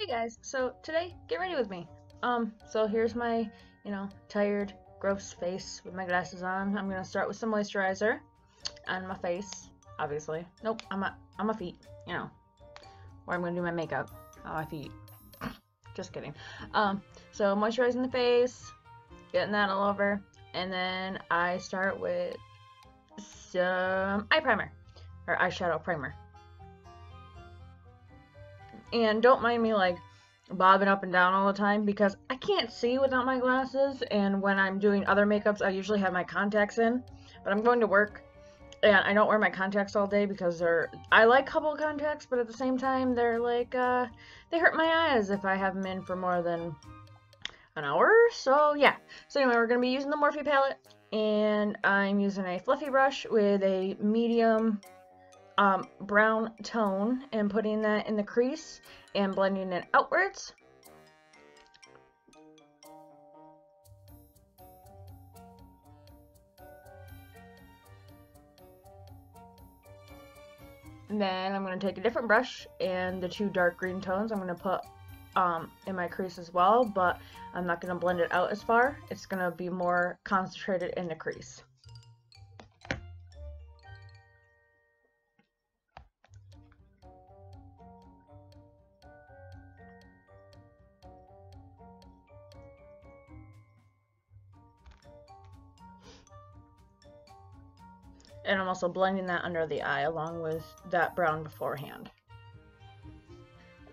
Hey guys, so today, get ready with me. Um, so here's my, you know, tired, gross face with my glasses on. I'm gonna start with some moisturizer on my face, obviously. Nope, on my, on my feet, you know. Where I'm gonna do my makeup on my feet. Just kidding. Um, so moisturizing the face, getting that all over, and then I start with some eye primer, or eyeshadow primer. And don't mind me like bobbing up and down all the time because I can't see without my glasses. And when I'm doing other makeups, I usually have my contacts in. But I'm going to work and I don't wear my contacts all day because they're. I like couple contacts, but at the same time, they're like, uh, they hurt my eyes if I have them in for more than an hour. So yeah. So anyway, we're going to be using the Morphe palette. And I'm using a fluffy brush with a medium um, brown tone and putting that in the crease and blending it outwards. Then I'm going to take a different brush and the two dark green tones I'm going to put um, in my crease as well, but I'm not going to blend it out as far. It's going to be more concentrated in the crease. And I'm also blending that under the eye along with that brown beforehand.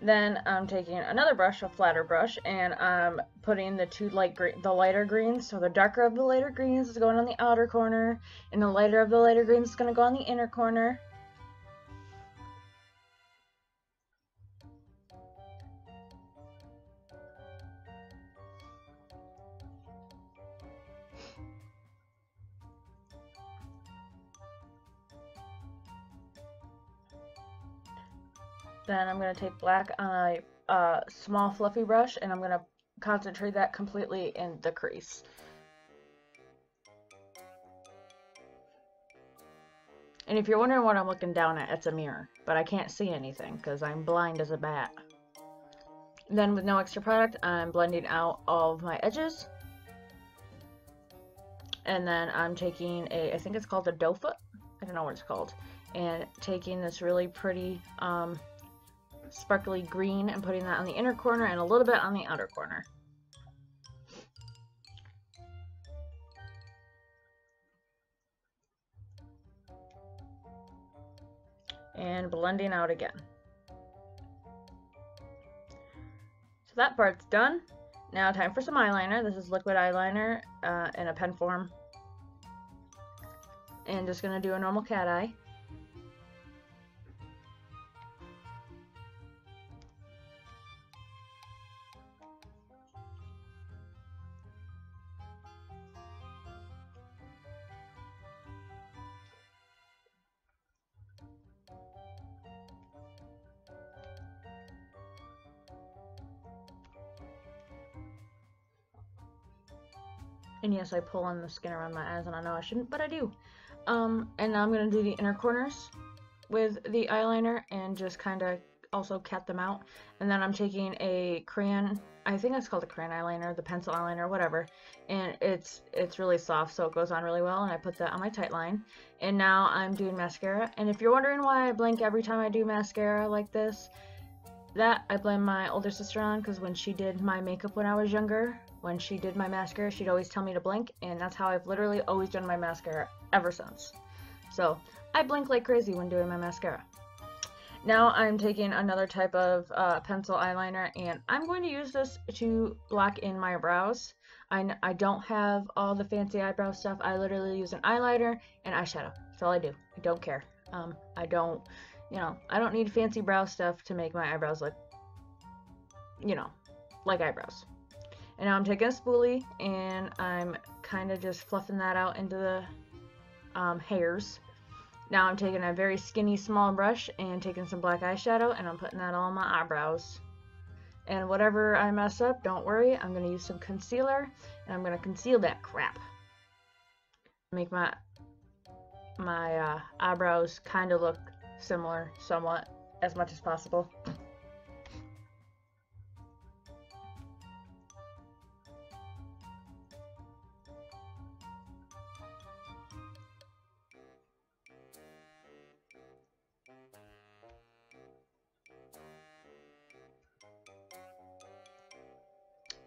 Then I'm taking another brush, a flatter brush, and I'm putting the two light green, the lighter greens. So the darker of the lighter greens is going on the outer corner, and the lighter of the lighter greens is going to go on the inner corner. Then I'm going to take black on a uh, small fluffy brush and I'm going to concentrate that completely in the crease. And if you're wondering what I'm looking down at, it's a mirror. But I can't see anything because I'm blind as a bat. Then with no extra product, I'm blending out all of my edges. And then I'm taking a, I think it's called a doe foot. I don't know what it's called. And taking this really pretty um, sparkly green and putting that on the inner corner and a little bit on the outer corner. And blending out again. So that part's done. Now time for some eyeliner. This is liquid eyeliner uh, in a pen form. And just going to do a normal cat eye. And yes, I pull on the skin around my eyes, and I know I shouldn't, but I do. Um, and now I'm going to do the inner corners with the eyeliner and just kind of also cat them out. And then I'm taking a crayon, I think it's called a crayon eyeliner, the pencil eyeliner, whatever. And it's it's really soft, so it goes on really well. And I put that on my tight line. And now I'm doing mascara. And if you're wondering why I blink every time I do mascara like this, that I blame my older sister on because when she did my makeup when I was younger, when she did my mascara, she'd always tell me to blink, and that's how I've literally always done my mascara ever since. So, I blink like crazy when doing my mascara. Now I'm taking another type of uh, pencil eyeliner, and I'm going to use this to black in my brows. I, I don't have all the fancy eyebrow stuff. I literally use an eyeliner and eyeshadow. That's all I do. I don't care. Um, I don't, you know, I don't need fancy brow stuff to make my eyebrows look, you know, like eyebrows. And now I'm taking a spoolie and I'm kind of just fluffing that out into the um, hairs. Now I'm taking a very skinny small brush and taking some black eyeshadow and I'm putting that on my eyebrows. And whatever I mess up, don't worry, I'm going to use some concealer and I'm going to conceal that crap. Make my my uh, eyebrows kind of look similar somewhat as much as possible.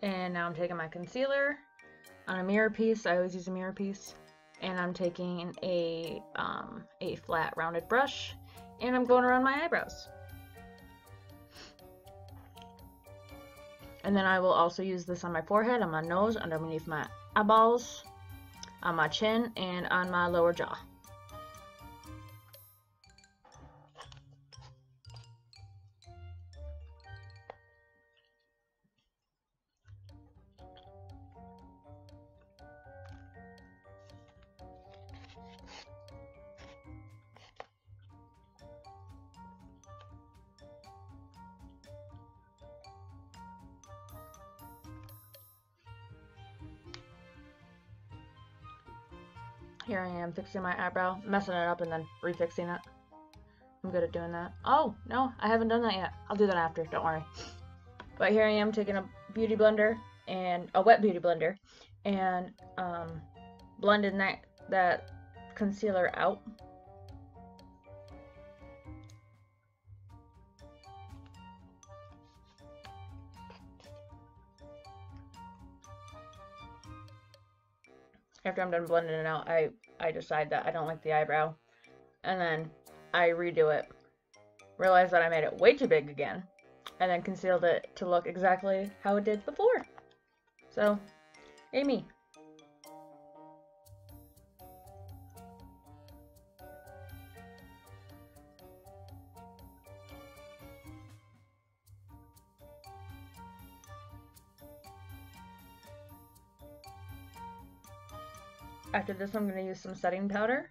And now I'm taking my concealer on a mirror piece. I always use a mirror piece. And I'm taking a, um, a flat rounded brush and I'm going around my eyebrows. And then I will also use this on my forehead, on my nose, underneath my eyeballs, on my chin, and on my lower jaw. Here I am fixing my eyebrow, messing it up and then refixing it. I'm good at doing that. Oh, no, I haven't done that yet. I'll do that after, don't worry. But here I am taking a beauty blender and a wet beauty blender and um, blending that, that concealer out. After I'm done blending it out, I, I decide that I don't like the eyebrow. And then I redo it. Realize that I made it way too big again. And then concealed it to look exactly how it did before. So, Amy, After this, I'm going to use some setting powder.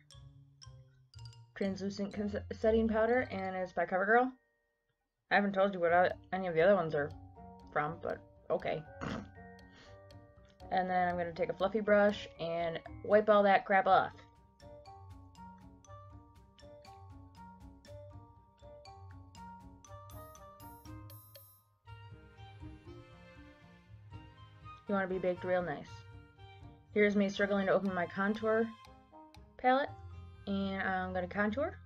Translucent setting powder, and it's by CoverGirl. I haven't told you what any of the other ones are from, but okay. And then I'm going to take a fluffy brush and wipe all that crap off. You want to be baked real nice. Here's me struggling to open my contour palette, and I'm going to contour.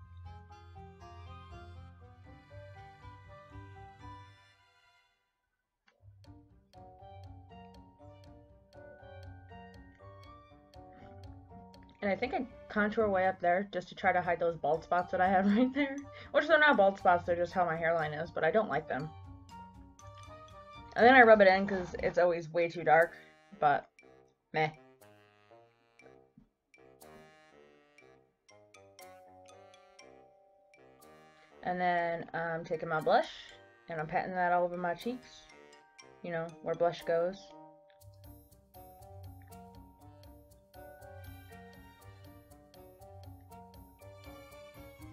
And I think I contour way up there just to try to hide those bald spots that I have right there. Which they're not bald spots, they're just how my hairline is, but I don't like them. And then I rub it in because it's always way too dark, but meh. And then I'm um, taking my blush and I'm patting that all over my cheeks. You know, where blush goes.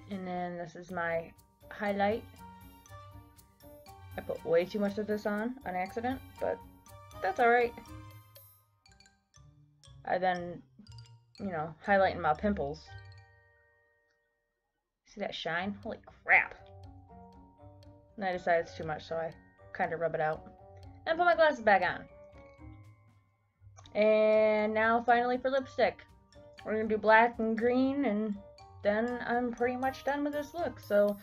And then this is my highlight. I put way too much of this on on accident, but that's alright. I then, you know, highlighting my pimples. See that shine? Holy crap. And I decided it's too much, so I kind of rub it out. And put my glasses back on. And now finally for lipstick. We're going to do black and green, and then I'm pretty much done with this look. So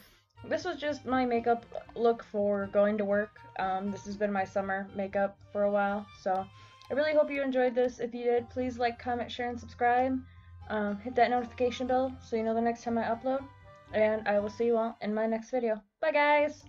this was just my makeup look for going to work. Um, this has been my summer makeup for a while. So I really hope you enjoyed this. If you did, please like, comment, share, and subscribe. Um, hit that notification bell so you know the next time I upload and I will see you all in my next video. Bye guys!